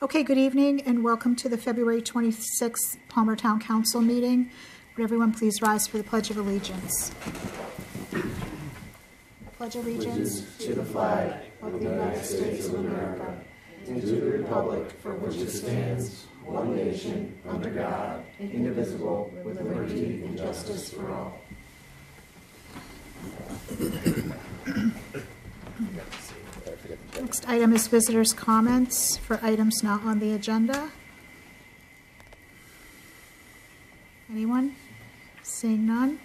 Okay, good evening and welcome to the February 26th Palmer Town Council meeting. Would everyone please rise for the Pledge of Allegiance? Pledge of allegiance to the flag of the United States of America and to the republic for which it stands, one nation, under God, indivisible, with liberty and justice for all. Item is visitors' comments for items not on the agenda. Anyone? Seeing none?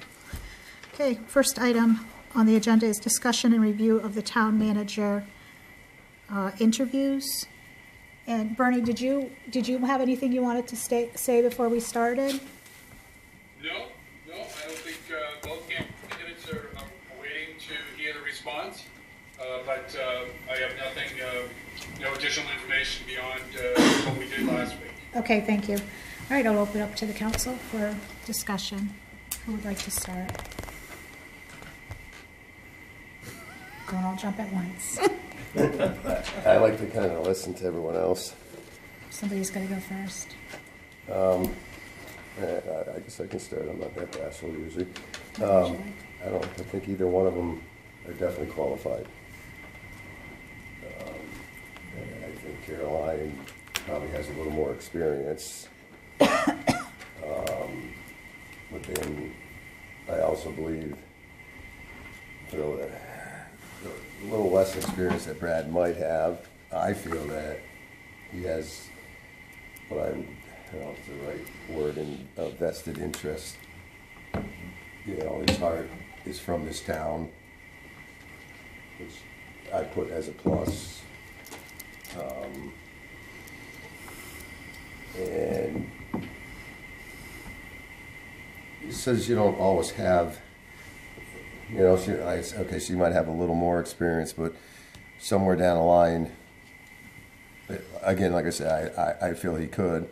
Okay, first item on the agenda is discussion and review of the town manager uh, interviews. And Bernie, did you, did you have anything you wanted to stay, say before we started? No, no, I don't think, uh, both candidates are are waiting to hear the response. Uh, but, uh, I have nothing, uh, no additional information beyond, uh, what we did last week. Okay, thank you. All right, I'll open up to the council for discussion. Who would like to start? Don't all jump at once. I like to kind of listen to everyone else. Somebody's gonna go first. Uh, I I guess I can start, I'm not that bashful usually. Um, I don't, I think either one of them are definitely qualified. Um, and I think Caroline probably has a little more experience. Um, But then, I also believe, you know, the little less experience that Brad might have, I feel that he has what I'm, I don't know if the right word, in a vested interest. You know, his heart is from this town, which I put as a plus. Um, And he says you don't always have, you know, she, I, okay, she might have a little more experience, but somewhere down the line, again, like I said, I, I, I feel he could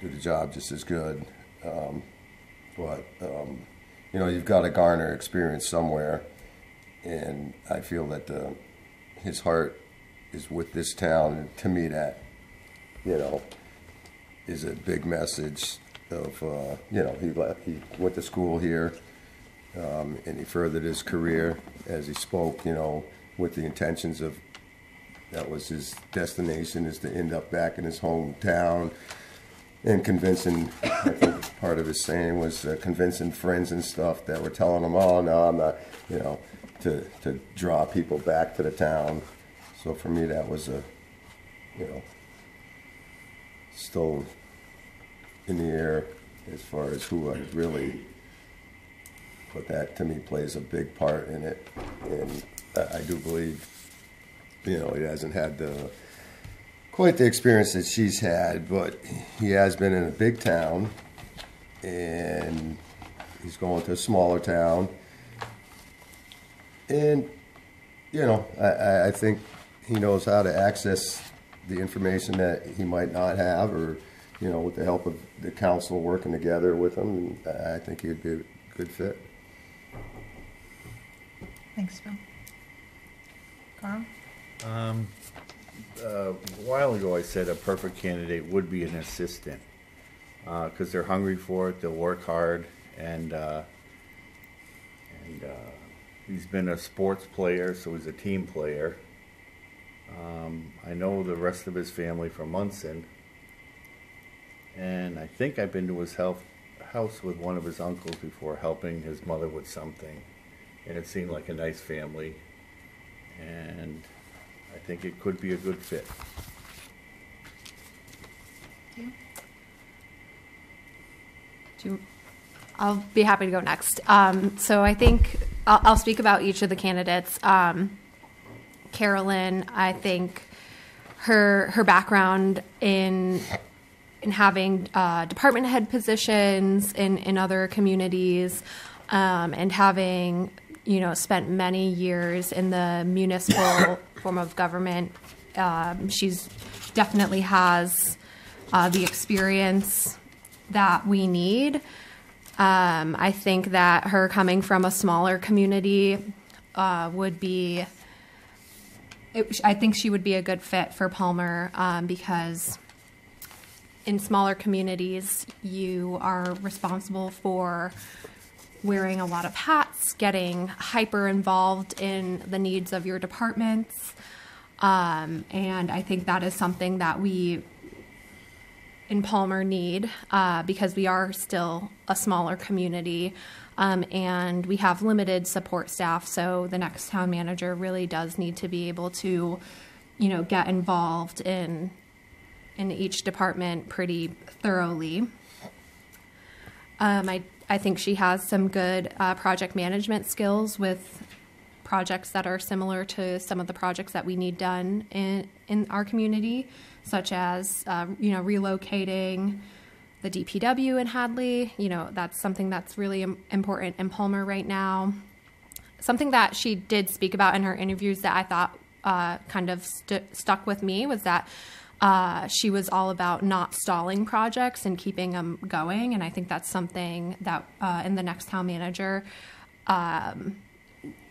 do the job just as good. Um, but, um, you know, you've got to garner experience somewhere. And I feel that uh, his heart is with this town. And to me, that, you know, is a big message of, uh, you know, he, he went to school here um, and he furthered his career as he spoke, you know, with the intentions of that was his destination is to end up back in his hometown and convincing i think part of his saying was uh, convincing friends and stuff that were telling him oh no i'm not you know to to draw people back to the town so for me that was a you know still in the air as far as who i really but that to me plays a big part in it. And i, do believe you know, he hasn't had the quite the experience that she's had, but he has been in a big town, and he's going to a smaller town, and you know, I, I think he knows how to access the information that he might not have, or you know, with the help of the council working together with him, I think he'd be a good fit. Thanks, Bill. Carl? Um, a while ago, I said a perfect candidate would be an assistant because they're hungry for it. They'll work hard, and uh, and uh, he's been a sports player, so he's a team player. Um, I know the rest of his family from Monson, and I think I've been to his health, house with one of his uncles before, helping his mother with something, and it seemed like a nice family, and I think it could be a good fit. Do you, I'll be happy to go next. Um, so I think I'll, I'll speak about each of the candidates. Um, Carolyn, I think her her background in in having uh, department head positions in in other communities, um, and having you know spent many years in the municipal form of government, um, she's definitely has uh, the experience that we need. Um, I think that her coming from a smaller community uh, would be. It, I think she would be a good fit for Palmer um, because in smaller communities, you are responsible for wearing a lot of hats, getting hyper involved in the needs of your departments. Um, and I think that is something that we in Palmer need uh, because we are still a smaller community um, and we have limited support staff. So the next town manager really does need to be able to, you know, get involved in in each department pretty thoroughly. Um, I I think she has some good uh, project management skills with projects that are similar to some of the projects that we need done in in our community, such as uh, you know relocating the DPW in Hadley. You know that's something that's really important in Palmer right now. Something that she did speak about in her interviews that I thought uh, kind of st- stuck with me was that uh, she was all about not stalling projects and keeping them going. And I think that's something that uh, in the next town manager, um,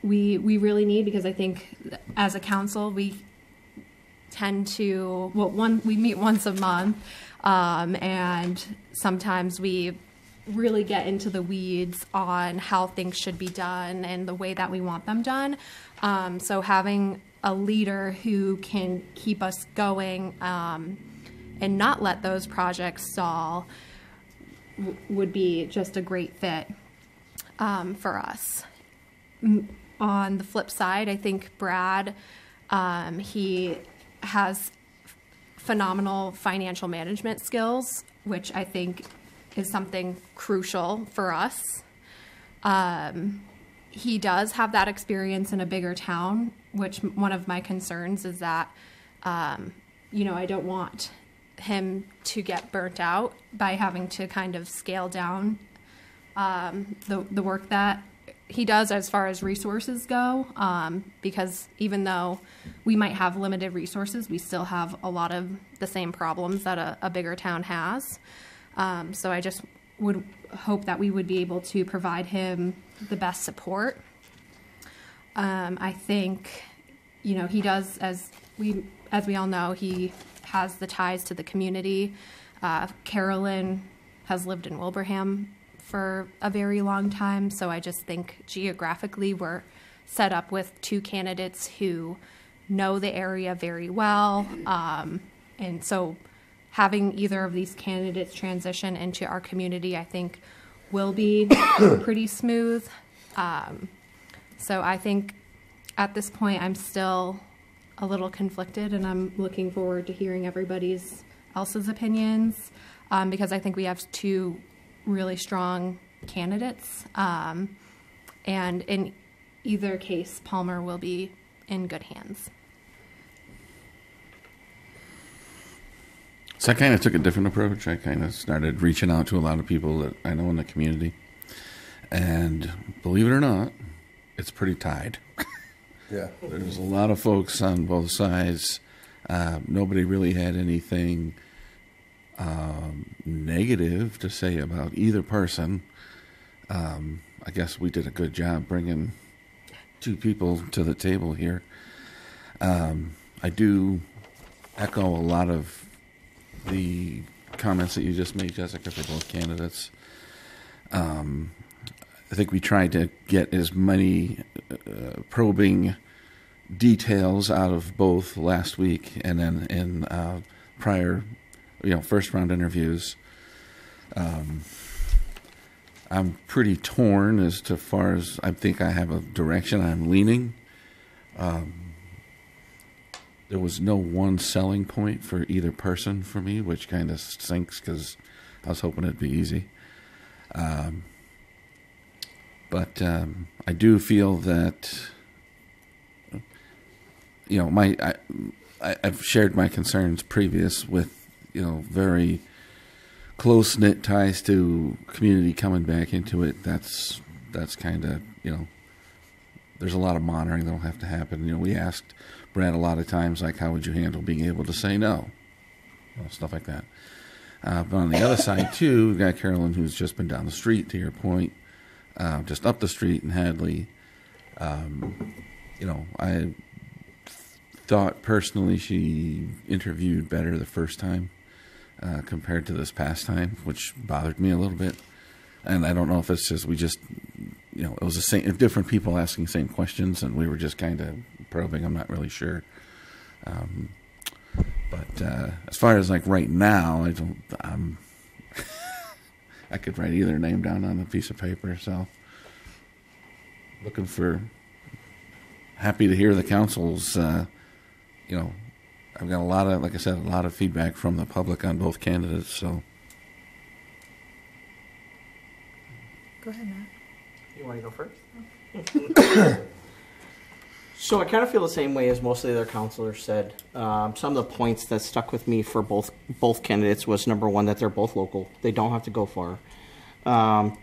we we really need because I think as a council we tend to well one we meet once a month, um, and sometimes we really get into the weeds on how things should be done and the way that we want them done. Um, so having a leader who can keep us going um, and not let those projects stall would be just a great fit um, for us. On the flip side, I think Brad, um, he has phenomenal financial management skills, which I think is something crucial for us. Um, he does have that experience in a bigger town, which one of my concerns is that, um, you know, I don't want him to get burnt out by having to kind of scale down um, the the work that he does as far as resources go. Um, because even though we might have limited resources, we still have a lot of the same problems that a, a bigger town has. Um, so I just would hope that we would be able to provide him the best support. Um, I think, you know, he does as we as we all know, he has the ties to the community. Uh, Carolyn has lived in Wilbraham for a very long time, so I just think geographically we're set up with two candidates who know the area very well, um, and so having either of these candidates transition into our community, I think, will be pretty smooth. Um, so I think at this point, I'm still a little conflicted, and I'm looking forward to hearing everybody's else's opinions um, because I think we have two really strong candidates, um, and in either case, Palmer will be in good hands. So I kind of took a different approach. I kind of started reaching out to a lot of people that I know in the community. And believe it or not, it's pretty tied. Yeah. There's a lot of folks on both sides. Uh, nobody really had anything um, negative to say about either person. Um, I guess we did a good job bringing two people to the table here. Um, I do echo a lot of the comments that you just made, Jessica, for both candidates. Um, I think we tried to get as many uh, probing details out of both last week and then in uh, prior, you know, first round interviews. Um, I'm pretty torn as to far as I think I have a direction I'm leaning. Um, there was no one selling point for either person for me, which kind of stinks because I was hoping it'd be easy. Um, but um, I do feel that you know my I, I've shared my concerns previous with you know very close knit ties to community coming back into it. That's that's kind of you know there's a lot of monitoring that'll have to happen. You know, we asked Brad a lot of times like, how would you handle being able to say no, stuff like that. Uh, but on the other side too, we've got Carolyn who's just been down the street. To your point, uh, just up the street in Hadley. Um, you know, I thought personally she interviewed better the first time. Uh, compared to this past time, which bothered me a little bit. And I don't know if it's just we just you know it was the same different people asking the same questions, and we were just kind of probing. I'm not really sure. Um, but uh, as far as like right now, I don't. I'm. I could write either name down on a piece of paper. So looking for. Happy to hear the council's. Uh, you know, I've got a lot of, like I said, a lot of feedback from the public on both candidates. So Go ahead, Matt. You want to go first? so I kind of feel the same way as most of the other counselors said. Um, some of the points that stuck with me for both both candidates was number one that they're both local; they don't have to go far. Um,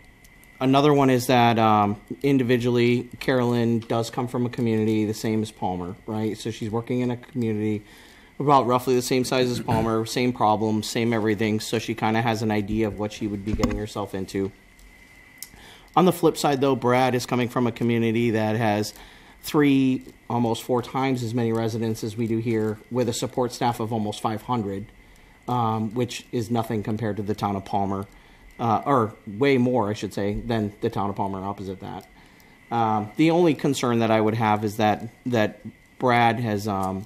another one is that um, individually, Carolyn does come from a community the same as Palmer, right? So she's working in a community about roughly the same size as Palmer, same problems, same everything. So she kind of has an idea of what she would be getting herself into. On the flip side, though, Brad is coming from a community that has three, almost four times as many residents as we do here, with a support staff of almost 500, um, which is nothing compared to the town of Palmer, uh, or way more, I should say, than the town of Palmer opposite that. Um, the only concern that I would have is that that Brad has um,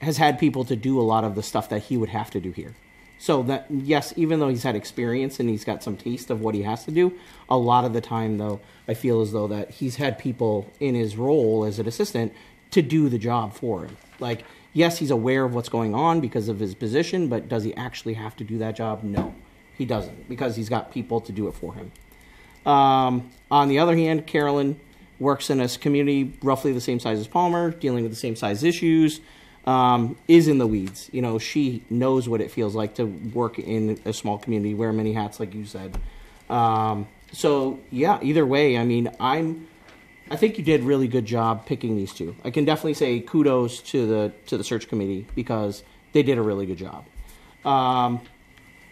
has had people to do a lot of the stuff that he would have to do here. So that yes, even though he's had experience and he's got some taste of what he has to do, a lot of the time though, I feel as though that he's had people in his role as an assistant to do the job for him. Like yes, he's aware of what's going on because of his position, but does he actually have to do that job? No, he doesn't because he's got people to do it for him. Um, on the other hand, Carolyn works in a community roughly the same size as Palmer, dealing with the same size issues um, is in the weeds. You know, she knows what it feels like to work in a small community, wear many hats, like you said. Um, so yeah, either way, I mean, I'm. I think you did really good job picking these two. I can definitely say kudos to the to the search committee because they did a really good job. Um,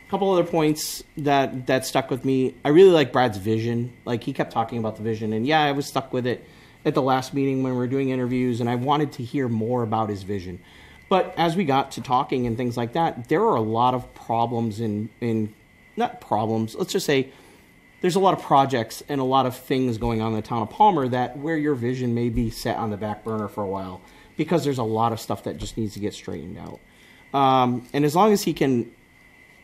couple other points that that stuck with me. I really like Brad's vision. Like he kept talking about the vision, and yeah, I was stuck with it at the last meeting when we were doing interviews, and I wanted to hear more about his vision. But as we got to talking and things like that, there are a lot of problems in in not problems. Let's just say there's a lot of projects and a lot of things going on in the town of Palmer that where your vision may be set on the back burner for a while because there's a lot of stuff that just needs to get straightened out. Um, and as long as he can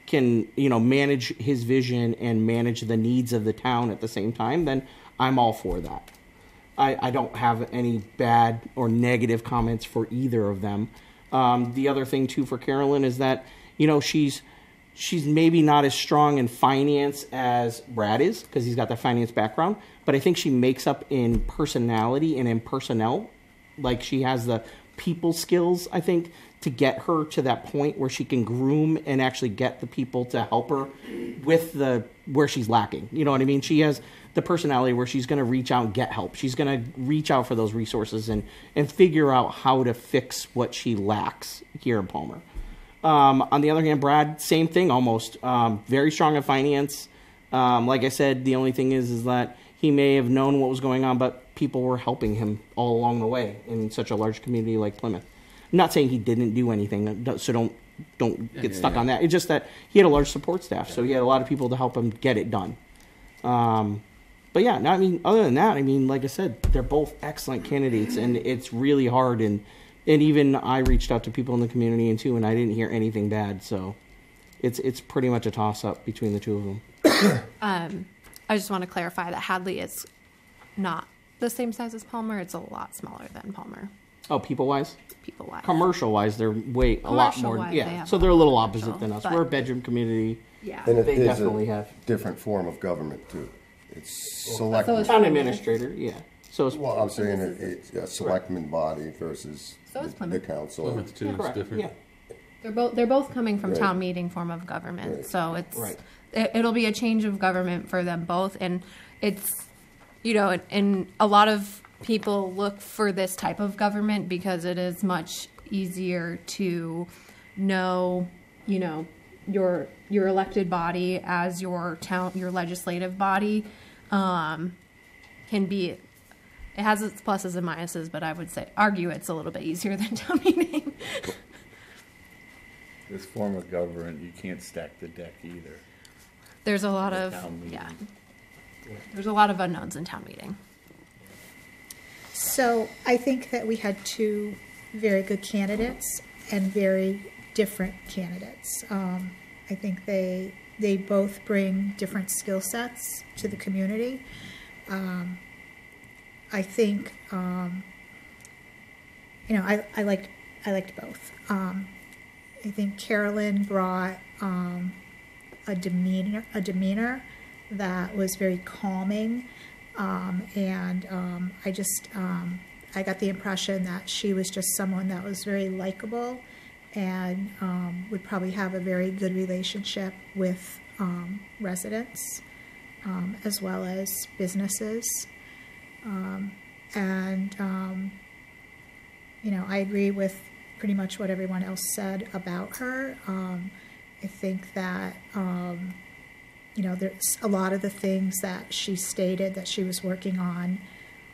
can you know manage his vision and manage the needs of the town at the same time, then I'm all for that. I, I don't have any bad or negative comments for either of them. Um, the other thing too for Carolyn is that you know she's she's maybe not as strong in finance as Brad is because he's got that finance background, but I think she makes up in personality and in personnel. Like she has the people skills, I think, to get her to that point where she can groom and actually get the people to help her with the where she's lacking. You know what I mean? She has the personality where she's going to reach out and get help. She's going to reach out for those resources and and figure out how to fix what she lacks here in Palmer. Um, on the other hand, Brad, same thing almost. Um, very strong in finance. Um, like I said, the only thing is is that he may have known what was going on, but people were helping him all along the way in such a large community like Plymouth. I'm not saying he didn't do anything, so don't don't get yeah, stuck yeah. on that. It's just that he had a large support staff, so he had a lot of people to help him get it done. Um, but yeah, no, I mean, other than that, I mean, like I said, they're both excellent candidates, and it's really hard. And and even I reached out to people in the community and too, and I didn't hear anything bad. So it's it's pretty much a toss up between the two of them. Um, I just want to clarify that Hadley is not the same size as Palmer. It's a lot smaller than Palmer, Oh, people wise, people wise. commercial wise, they're way a lot more. Commercial-wise, they Yeah, have so a they're a little lot opposite than commercial, us. but- We're a bedroom community. Yeah. And it They is definitely a have. different form of government too. It's select. So Town administrator, yeah. So it's well, I'm saying it, it's a selectman body versus So is the, the Plymouth. council. Plymouth too. yeah, It's correct. different. Yeah. They're both they're both coming from Right. town meeting form of government, Right. so it's Right. it, it'll be a change of government for them both, and it's you know, and, and a lot of people look for this type of government because it is much easier to know, you know, your your elected body as your town your legislative body um, can be it has its pluses and minuses, but I would say argue it's a little bit easier than town meeting. This form of government, you can't stack the deck either. There's a lot of, yeah. There's a lot of unknowns in town meeting. So I think that we had two very good candidates and very different candidates. Um, I think they they both bring different skill sets to the community. Um, I think um, you know I, I liked I liked both. Um, I think Carolyn brought um, a demeanor a demeanor that was very calming, um, and um, I just um, I got the impression that she was just someone that was very likable and um, would probably have a very good relationship with um, residents um, as well as businesses. And you know, I agree with pretty much what everyone else said about her. I think that, um, you know, there's a lot of the things that she stated that she was working on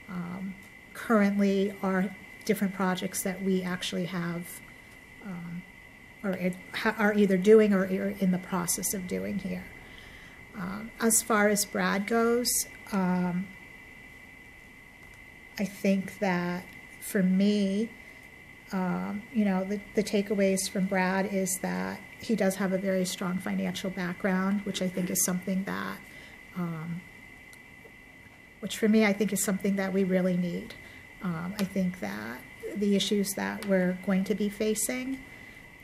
um, currently are different projects that we actually have um, or it, are either doing or are in the process of doing here. Um, as far as Brad goes, um, I think that for me, um, you know, the, the takeaways from Brad is that he does have a very strong financial background, which I think is something that, um, which for me, I think is something that we really need. Um, I think that the issues that we're going to be facing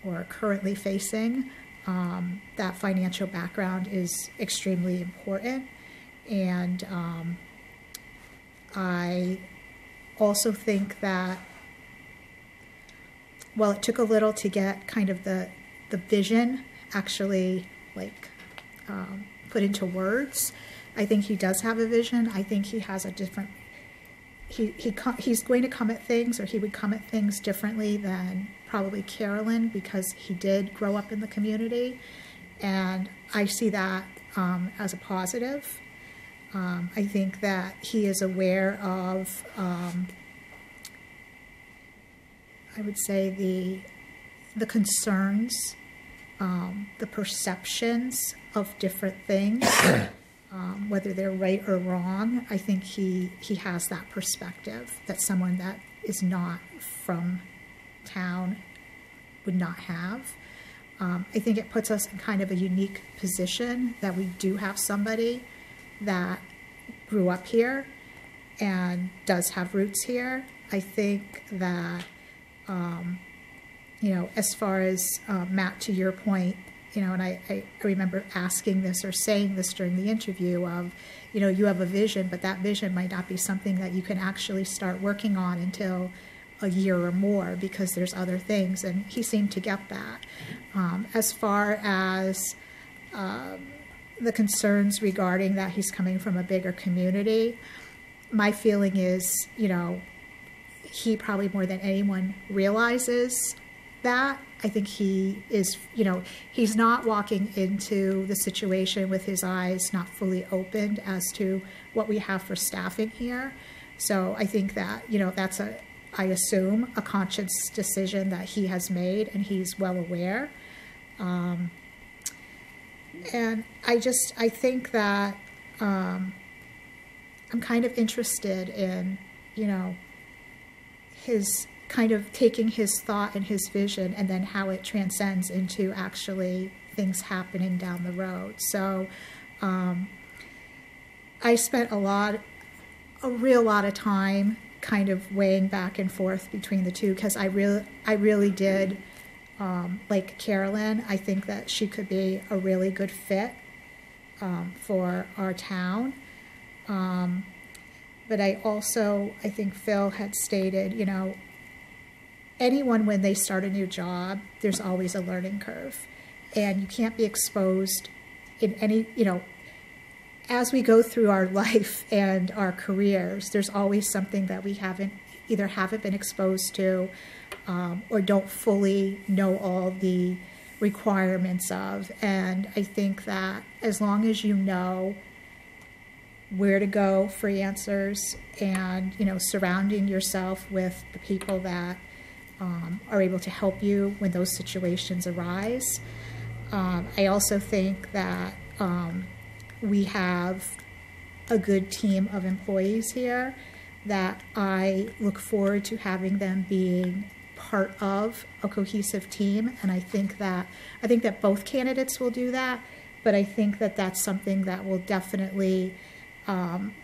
or currently facing, um, that financial background is extremely important. And um, I also think that well, it took a little to get kind of the the vision actually like um, put into words. I think he does have a vision. I think he has a different. He he he's going to come at things, or he would come at things differently than probably Carolyn because he did grow up in the community, and I see that um, as a positive. Um, I think that he is aware of. Um, I would say the the concerns, um, the perceptions of different things, um, whether they're right or wrong. I think he he has that perspective that someone that is not from town would not have. Um, I think it puts us in kind of a unique position that we do have somebody that grew up here and does have roots here. I think that um, you know, as far as uh, Matt, to your point, you know, and I, I remember asking this or saying this during the interview of, you know, you have a vision, but that vision might not be something that you can actually start working on until a year or more because there's other things. And he seemed to get that. Um, as far as um, the concerns regarding that he's coming from a bigger community, my feeling is, you know, he probably more than anyone realizes that. I think he is, you know, he's not walking into the situation with his eyes not fully opened as to what we have for staffing here. So I think that, you know, that's a, I assume, a conscious decision that he has made and he's well aware. Um, and I just, I think that um, I'm kind of interested in, you know, his kind of taking his thought and his vision and then how it transcends into actually things happening down the road. So um, I spent a lot, a real lot of time kind of weighing back and forth between the two because I really, I really did um, like Carolyn. I think that she could be a really good fit um, for our town. Um, but I also, I think Phil had stated, you know, anyone when they start a new job, there's always a learning curve. And you can't be exposed in any, you know, as we go through our life and our careers, there's always something that we haven't either haven't been exposed to um, or don't fully know all the requirements of. And I think that as long as you know where to go for answers and you know surrounding yourself with the people that um, are able to help you when those situations arise. Um, I also think that um, we have a good team of employees here that I look forward to having them being part of a cohesive team. And I think that I think that both candidates will do that. But I think that that's something that will definitely, um,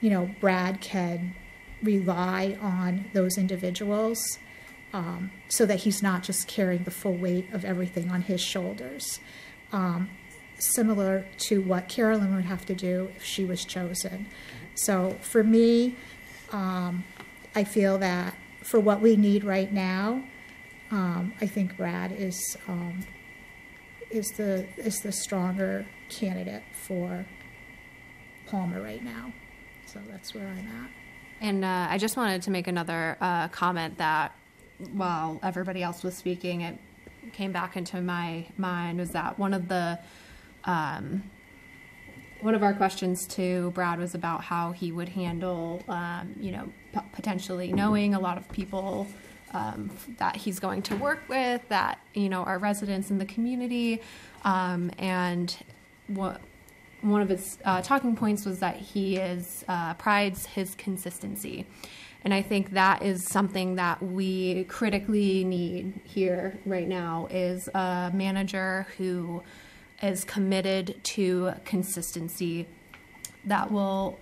you know, Brad can rely on those individuals um, so that he's not just carrying the full weight of everything on his shoulders. Um, similar to what Carolyn would have to do if she was chosen. So for me, um, I feel that for what we need right now, um, I think Brad is um, is the is the stronger candidate for Palmer right now. So that's where I'm at. And uh, I just wanted to make another uh, comment that while everybody else was speaking, it came back into my mind was that one of the um, one of our questions to Brad was about how he would handle, um, you know, p- potentially knowing a lot of people um, that he's going to work with, that you know are residents in the community, um, and what one of his uh, talking points was that he is uh, prides his consistency. And I think that is something that we critically need here right now is a manager who is committed to consistency that will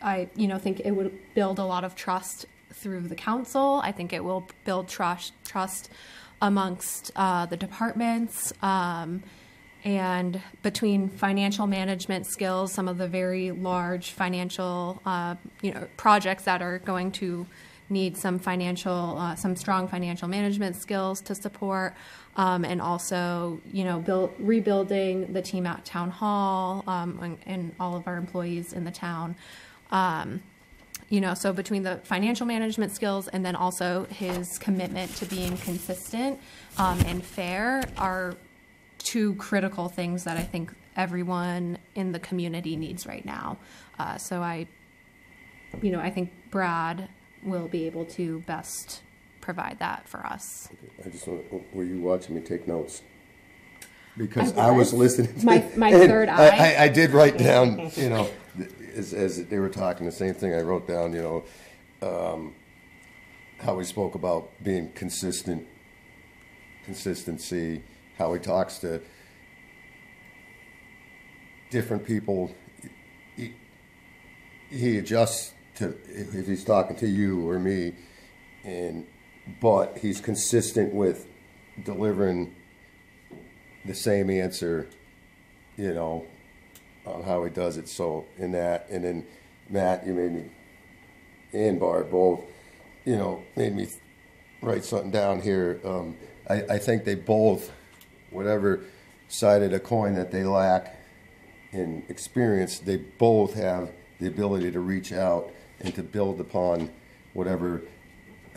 I you know think it would build a lot of trust through the council. I think it will build trust trust amongst uh, the departments. Um, and between financial management skills, some of the very large financial, uh, you know, projects that are going to need some financial, uh, some strong financial management skills to support, um, and also, you know, build, rebuilding the team at town hall um, and, and all of our employees in the town. Um, you know, so between the financial management skills and then also his commitment to being consistent um, and fair are two critical things that I think everyone in the community needs right now. Uh, so I, you know, I think Brad will be able to best provide that for us. I just want, were you watching me take notes? Because I I was was. listening. to- My- my third I- eye. I, I did write down, you know, as, as they were talking, the same thing I wrote down, you know, um, how we spoke about being consistent, consistency, how he talks to different people. He, he adjusts to if he's talking to you or me, and but he's consistent with delivering the same answer, you know, on how he does it. So in that, and then Matt, you made me, and Bart both, you know, made me write something down here. Um, I, I think they both, whatever side of the coin that they lack in experience, they both have the ability to reach out and to build upon whatever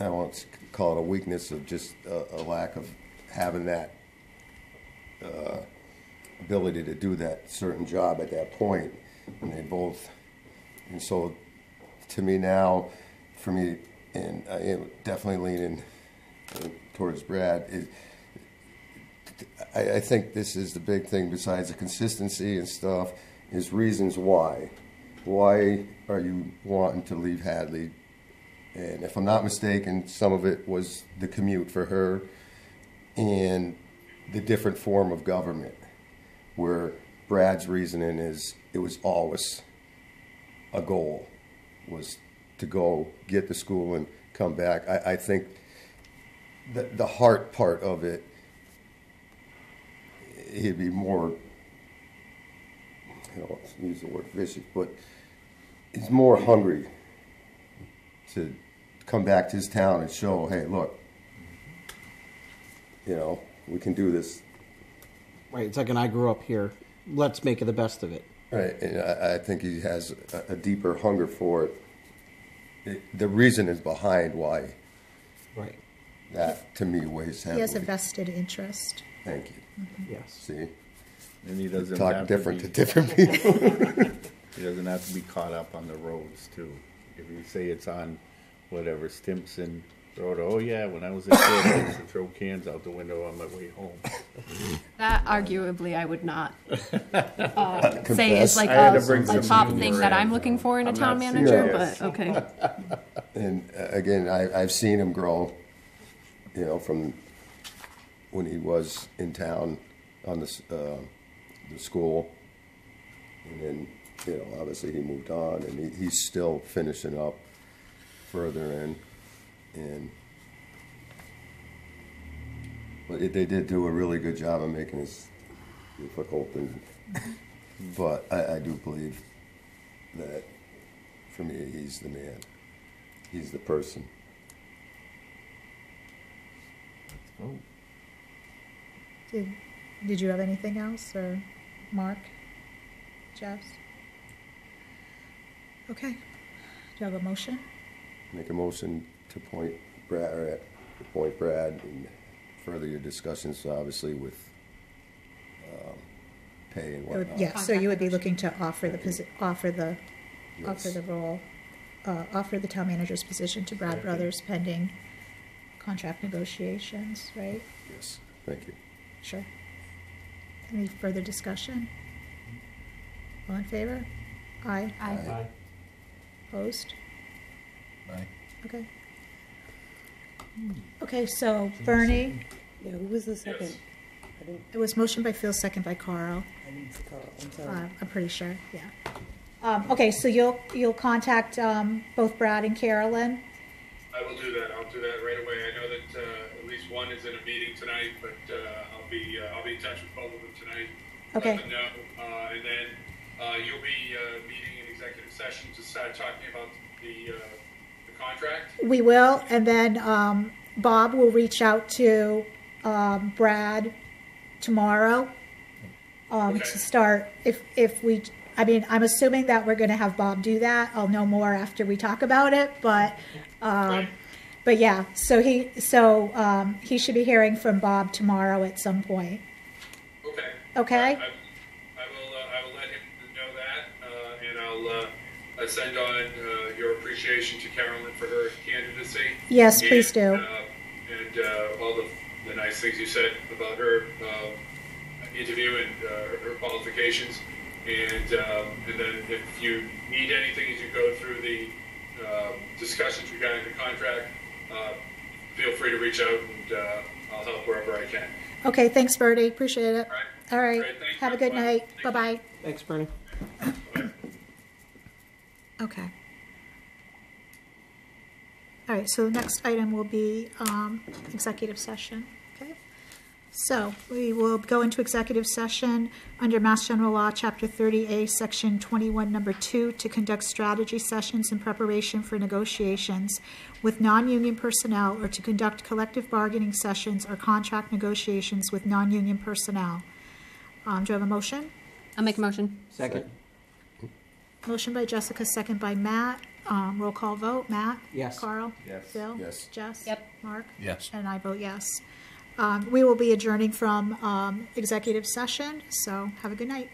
I won't call it a weakness of just a, a lack of having that uh, ability to do that certain job at that point. And they both, and so to me now, for me, and I am definitely leaning towards Brad, I, I think this is the big thing besides the consistency and stuff is reasons why. Why are you wanting to leave Hadley? And if I'm not mistaken, some of it was the commute for her and the different form of government, where Brad's reasoning is it was always a goal, was to go get the school and come back. I, I think the, the heart part of it he'd be more, I don't want to use the word vicious, but he's more hungry to come back to his town and show, hey, look, you know, we can do this. Right. It's like, and I grew up here. Let's make it the best of it. Right, and I, I think he has a, a deeper hunger for it. it. The reason is behind why Right. that, to me, weighs He has a vested interest. Thank you. Yes. See, And he doesn't talk have different to to be, different people. he doesn't have to be caught up on the roads too. If you say it's on whatever Stimson Road, oh yeah, when I was a kid, I used to throw cans out the window on my way home. That arguably I would not uh, say Confess. is like I had a, to bring a some top humor thing that in. I'm looking for in a I'm town not manager, serious. but okay. And uh, again, I, I've seen him grow, you know, from when he was in town on the, uh, the school. And then, you know, obviously he moved on and he, he's still finishing up further in. And, but it- they did do a really good job of making this difficult and, but I, I do believe that for me, he's the man. He's the person. Did, did you have anything else, or Mark? Jess? Okay. Do you have a motion? Make a motion to point Brad, or appoint Brad and further your discussions, obviously, with um, pay and It would- whatnot. Yeah, so you would be looking to offer the, posi- offer the, offer Yes. the role, uh, offer the town manager's position to Brad Brothers pending contract negotiations, right? Yes, thank you. Sure. Any further discussion? All in favor? Aye. Aye. Aye. Opposed? Aye. Okay. Okay, so Bernie, Yeah, who was the second? I didn't, it was motion by Phil, second by Carl. I didn't see Carl, I'm Uh, sorry. I'm pretty sure, yeah. Um, okay, so you'll, you'll contact, um, both Brad and Carolyn? I will do that. I'll do that right away. I know that uh, at least one is in a meeting tonight, but uh, I'll be uh, I'll be in touch with both of them tonight. Okay. Let them know, uh, and then uh, you'll be uh, meeting in executive session to start talking about the uh, the contract. We will, and then, um, Bob will reach out to, um, Brad tomorrow. Um, Okay. to start, if, if we, I mean, I'm assuming that we're gonna have Bob do that. I'll know more after we talk about it, but, um, Right. But yeah, so he, so, um, he should be hearing from Bob tomorrow at some point. Okay. Okay. I, I will uh, I will let him know that, uh, and I'll uh, uh, send on uh, your appreciation to Carolyn for her candidacy. Yes, please do. And, uh, and uh, all the, the nice things you said about her uh, interview and uh, her qualifications. And, um, and then if you need anything as you go through the uh, discussions regarding the contract, uh, feel free to reach out and uh, I'll help wherever I can. Okay, thanks, Bernie, appreciate it. All right. All right, Great, have a good everyone. night, bye-bye. Thanks, Bernie. Okay. All right, so the next item will be um, executive session, okay? So we will go into executive session under Mass General Law, Chapter 30A, Section 21, Number 2, to conduct strategy sessions in preparation for negotiations with non-union personnel or to conduct collective bargaining sessions or contract negotiations with non-union personnel. Um, Do I have a motion? I'll make a motion. Second. Motion by Jessica, second by Matt. Um, roll call vote. Matt? Yes. Carl? Yes. Phil? Yes. Jess? Yep. Mark? Yes. And I vote yes. Um, we will be adjourning from, um, executive session, so have a good night.